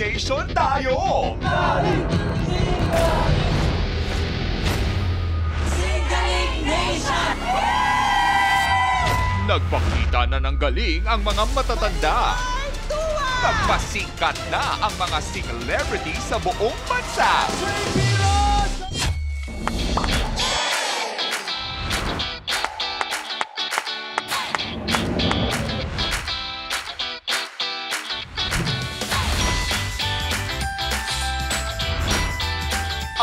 Nation tayo! Nagpakita na ng galing ang mga matatanda. Nagpasikat na ang mga celebrity sa buong bansa.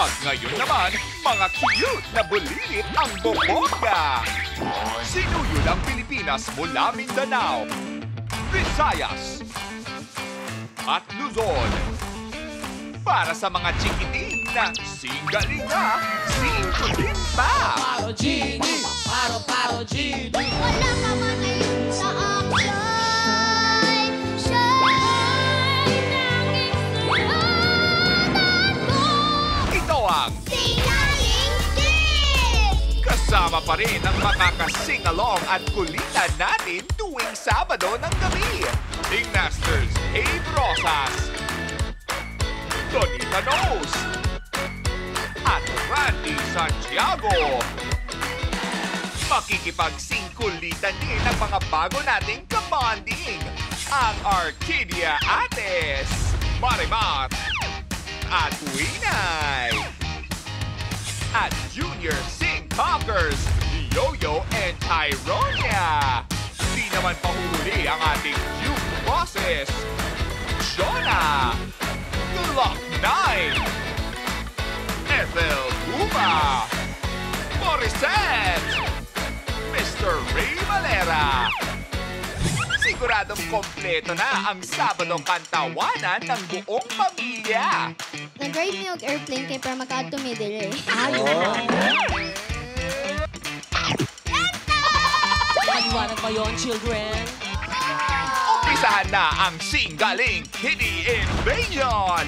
At ngayon naman, mga cute na bulilit ang bobongga. Sinuyod ang Pilipinas mula Mindanao, Visayas, at Luzon. Para sa mga chikiting na singalinga, singkulin kasama pa rin ang makakasing-along at kulitan natin tuwing Sabado ng gabi. Ring Masters Abe Rosas, Donita Knows, at Randy Santiago. Makikipagsingkulitan din ang mga bago nating kabonding. Ang Arcadia Ates, Marimar, at Winay at Junior Sing Talkers, Yo-Yo and Tyronia. Di naman pahuli ang ating cute bosses, Jonah, Glock 9, Ethel Uba, Morissette, Mr. Ray Valera. Siguradong kompleto na ang Sabadong kantawanan ng buong pamilya. Nag-drive niyo og airplane kay para makaadto mi dire. Paliwanag ba yun, children? Umpisahan na ang Singgaling Kitty Invasion!